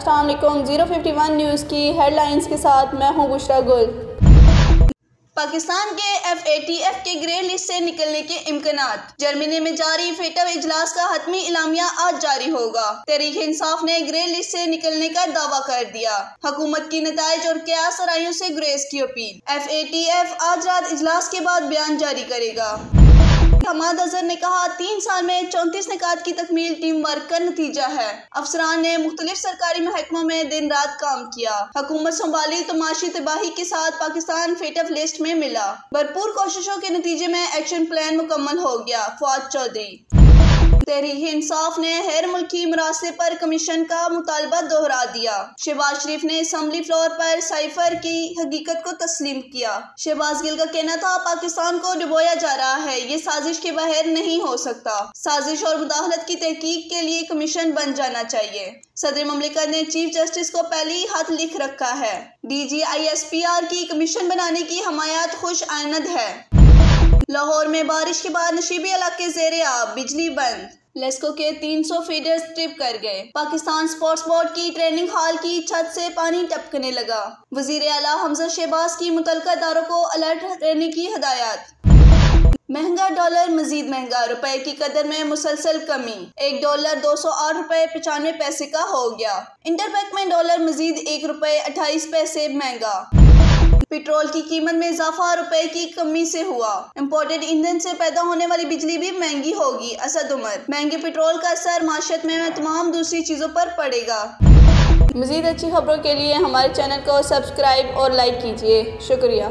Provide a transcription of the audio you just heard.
अस्सलाम zero fifty one news की headlines के साथ मैं हूँ बुशरा गुल। पाकिस्तान के एफ़ ए टी एफ़ के ग्रे लिस्ट से निकलने के इम्कान जर्मनी में जारी फेटव इजलास का हतमी इलामिया आज जारी होगा। तहरीक इंसाफ ने ग्रे लिस्ट से निकलने का दावा कर दिया। हुकूमत की नतज और क्या सरायों से ग्रेस की अपील। एफ़ ए टी एफ़ आज रात इजलास के बाद बयान जारी करेगा। हमाद अजहर ने कहा, तीन साल में चौंतीस निकात की तकमील टीम वर्क का नतीजा है। अफसरान ने मुख्तलिफ़ सरकारी महकमों में दिन रात काम किया। हुकूमत संभाली तो माशी तबाही के साथ पाकिस्तान फेटअप लिस्ट में मिला। भरपूर कोशिशों के नतीजे में एक्शन प्लान मुकम्मल हो गया फवाद चौधरी। तहरीक इंसाफ ने गैर मुल्की मरासले पर कमीशन का मुतालबा दोहरा दिया। शहबाज शरीफ ने असम्बली फ्लोर पर साइफर की हकीकत को तस्लीम किया। शहबाज गिल का कहना था, पाकिस्तान को डुबोया जा रहा है, ये साजिश के बाहर नहीं हो सकता। साजिश और मुदाहलत की तहकीक के लिए कमीशन बन जाना चाहिए। सदर ममलिकत ने चीफ जस्टिस को पहले ही हाथ लिख रखा है। D G I S P R की कमीशन बनाने की हमायत खुश आनंद है। लाहौर में बारिश के बाद नशीबी इलाके जेर आब बिजली बंद। लेस्को के 300 फीडर्स ट्रिप कर गए। पाकिस्तान स्पोर्ट्स बोर्ड की ट्रेनिंग हॉल की छत से पानी टपकने लगा। वज़ीर अला हमजा शहबाज की मुतल दारों को अलर्ट रहने की हदायत। महँगा डॉलर मजीद महँगा, रुपए की कदर में मुसलसल कमी। एक डॉलर दो सौ आठ रुपए पचानवे पैसे का हो गया। इंटरबैंक में डॉलर मजीद एक रुपए अट्ठाईस पैसे महँगा। पेट्रोल की कीमत में इजाफा रुपए की कमी से हुआ। इम्पोर्टेड ईंधन से पैदा होने वाली बिजली भी महँगी होगी, असद उमर। महँगे पेट्रोल का असर माशत में तमाम दूसरी चीज़ों पर पड़ेगा। मज़ीद अच्छी खबरों के लिए हमारे चैनल को सब्सक्राइब और लाइक कीजिए। शुक्रिया।